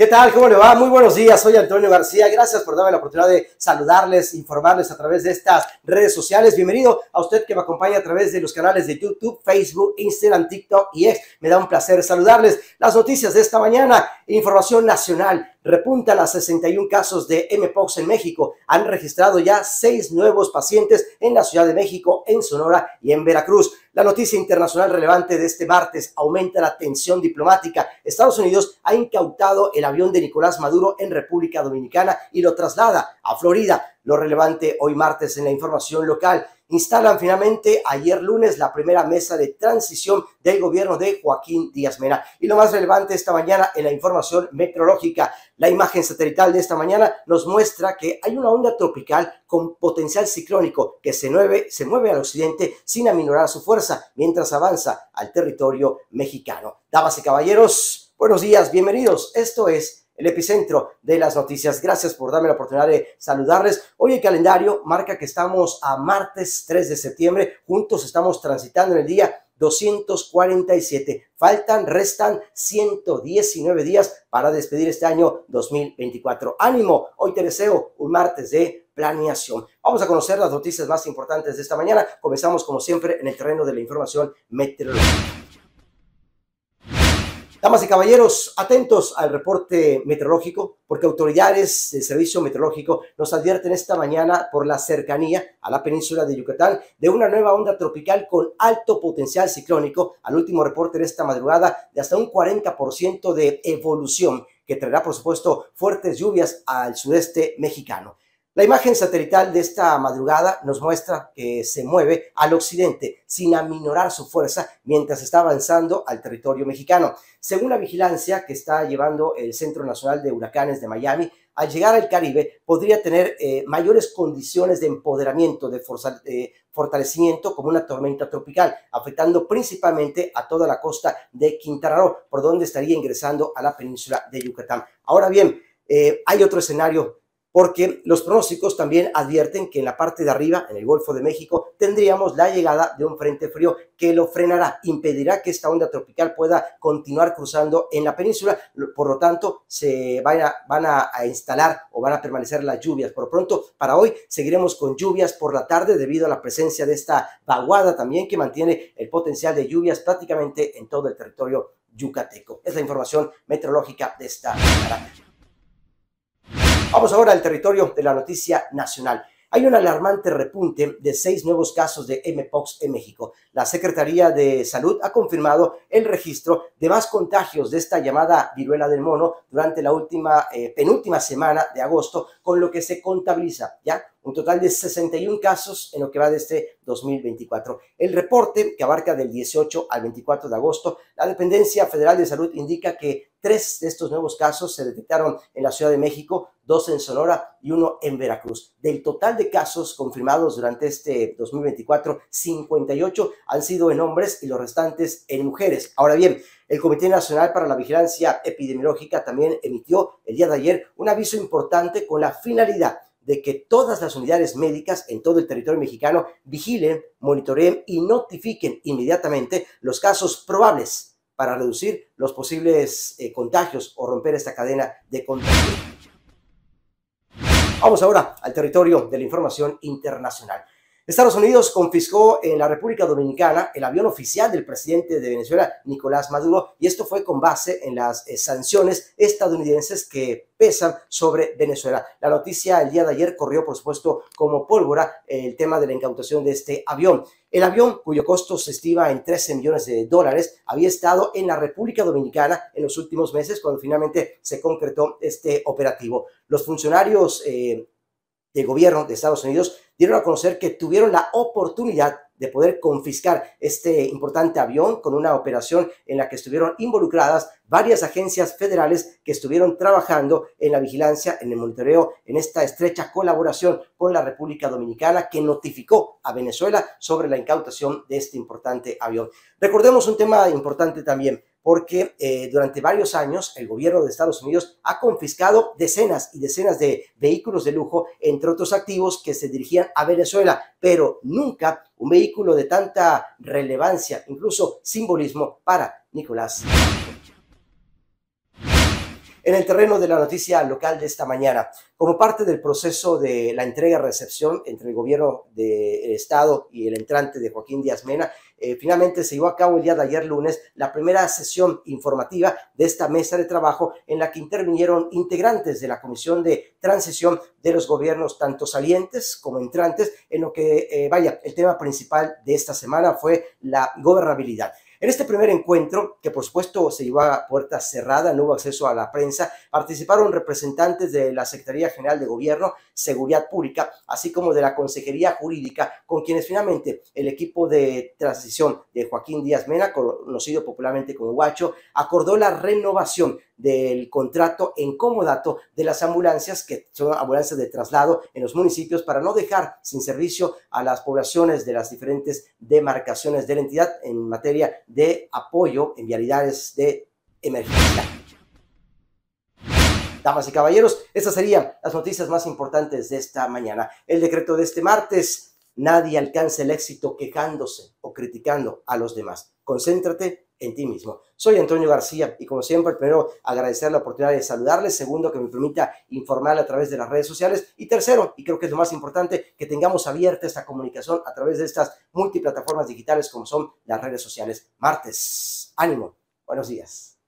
¿Qué tal? ¿Cómo le va? Muy buenos días, soy Antonio García. Gracias por darme la oportunidad de saludarles, informarles a través de estas redes sociales. Bienvenido a usted que me acompaña a través de los canales de YouTube, Facebook, Instagram, TikTok y X. Me da un placer saludarles. Las noticias de esta mañana, información nacional. Repuntan a 61 casos de MPOX en México. Han registrado ya seis nuevos pacientes en la Ciudad de México, en Sonora y en Veracruz. La noticia internacional relevante de este martes aumenta la tensión diplomática. Estados Unidos ha incautado el avión de Nicolás Maduro en República Dominicana y lo traslada a Florida. Lo relevante hoy martes en la información local instalan finalmente ayer lunes la primera mesa de transición del gobierno de Joaquín Díaz Mena. Y lo más relevante esta mañana en la información meteorológica, la imagen satelital de esta mañana nos muestra que hay una onda tropical con potencial ciclónico que se mueve, se mueve al occidente sin aminorar su fuerza mientras avanza al territorio mexicano. Damas y caballeros, buenos días, bienvenidos. Esto es el epicentro de las noticias. Gracias por darme la oportunidad de saludarles. Hoy el calendario marca que estamos a martes 3 de septiembre. Juntos estamos transitando en el día 247. Faltan, restan 119 días para despedir este año 2024. Ánimo, hoy te deseo un martes de planeación. Vamos a conocer las noticias más importantes de esta mañana. Comenzamos como siempre en el terreno de la información meteorológica. Damas y caballeros, atentos al reporte meteorológico, porque autoridades del Servicio Meteorológico nos advierten esta mañana por la cercanía a la península de Yucatán de una nueva onda tropical con alto potencial ciclónico, al último reporte de esta madrugada, de hasta un 40% de evolución, que traerá, por supuesto, fuertes lluvias al sudeste mexicano. La imagen satelital de esta madrugada nos muestra que se mueve al occidente sin aminorar su fuerza mientras está avanzando al territorio mexicano. Según la vigilancia que está llevando el Centro Nacional de Huracanes de Miami, al llegar al Caribe podría tener eh, mayores condiciones de empoderamiento, de, de fortalecimiento como una tormenta tropical, afectando principalmente a toda la costa de Quintana Roo, por donde estaría ingresando a la península de Yucatán. Ahora bien, eh, hay otro escenario porque los pronósticos también advierten que en la parte de arriba, en el Golfo de México, tendríamos la llegada de un frente frío que lo frenará, impedirá que esta onda tropical pueda continuar cruzando en la península, por lo tanto, se van a, instalar o van a permanecer las lluvias. Por pronto, para hoy seguiremos con lluvias por la tarde debido a la presencia de esta vaguada también que mantiene el potencial de lluvias prácticamente en todo el territorio yucateco. Es la información meteorológica de esta mañana. Vamos ahora al territorio de la noticia nacional. Hay un alarmante repunte de seis nuevos casos de MPOX en México. La Secretaría de Salud ha confirmado el registro de más contagios de esta llamada viruela del mono durante la última, eh, penúltima semana de agosto, con lo que se contabiliza ya un total de 61 casos en lo que va de este 2024. El reporte, que abarca del 18 al 24 de agosto, la Dependencia Federal de Salud indica que tres de estos nuevos casos se detectaron en la Ciudad de México, dos en Sonora y uno en Veracruz. Del total de casos confirmados durante este 2024, 58 han sido en hombres y los restantes en mujeres. Ahora bien, el Comité Nacional para la Vigilancia Epidemiológica también emitió el día de ayer un aviso importante con la finalidad de que todas las unidades médicas en todo el territorio mexicano vigilen, monitoreen y notifiquen inmediatamente los casos probables para reducir los posibles eh, contagios o romper esta cadena de contagio. Vamos ahora al territorio de la información internacional. Estados Unidos confiscó en la República Dominicana el avión oficial del presidente de Venezuela, Nicolás Maduro, y esto fue con base en las eh, sanciones estadounidenses que pesan sobre Venezuela. La noticia el día de ayer corrió, por supuesto, como pólvora el tema de la incautación de este avión. El avión, cuyo costo se estima en 13 millones de dólares, había estado en la República Dominicana en los últimos meses, cuando finalmente se concretó este operativo. Los funcionarios eh, de gobierno de Estados Unidos dieron a conocer que tuvieron la oportunidad de poder confiscar este importante avión con una operación en la que estuvieron involucradas varias agencias federales que estuvieron trabajando en la vigilancia, en el monitoreo, en esta estrecha colaboración con la República Dominicana que notificó a Venezuela sobre la incautación de este importante avión. Recordemos un tema importante también porque eh, durante varios años el gobierno de Estados Unidos ha confiscado decenas y decenas de vehículos de lujo, entre otros activos que se dirigían a Venezuela, pero nunca un vehículo de tanta relevancia, incluso simbolismo para Nicolás. En el terreno de la noticia local de esta mañana, como parte del proceso de la entrega-recepción entre el gobierno del Estado y el entrante de Joaquín Díaz Mena, eh, finalmente se llevó a cabo el día de ayer lunes la primera sesión informativa de esta mesa de trabajo en la que intervinieron integrantes de la Comisión de Transición de los gobiernos, tanto salientes como entrantes, en lo que, eh, vaya, el tema principal de esta semana fue la gobernabilidad. En este primer encuentro, que por supuesto se llevó a puerta cerrada, no hubo acceso a la prensa, participaron representantes de la Secretaría General de Gobierno, Seguridad Pública, así como de la Consejería Jurídica, con quienes finalmente el equipo de transición de Joaquín Díaz Mena, conocido popularmente como Guacho, acordó la renovación del contrato en comodato de las ambulancias, que son ambulancias de traslado en los municipios, para no dejar sin servicio a las poblaciones de las diferentes demarcaciones de la entidad en materia de apoyo en vialidades de emergencia. Damas y caballeros, estas serían las noticias más importantes de esta mañana. El decreto de este martes, nadie alcanza el éxito quejándose o criticando a los demás. Concéntrate en ti mismo. Soy Antonio García y como siempre, primero agradecer la oportunidad de saludarles, segundo, que me permita informarle a través de las redes sociales y tercero, y creo que es lo más importante, que tengamos abierta esta comunicación a través de estas multiplataformas digitales como son las redes sociales. Martes, ánimo, buenos días.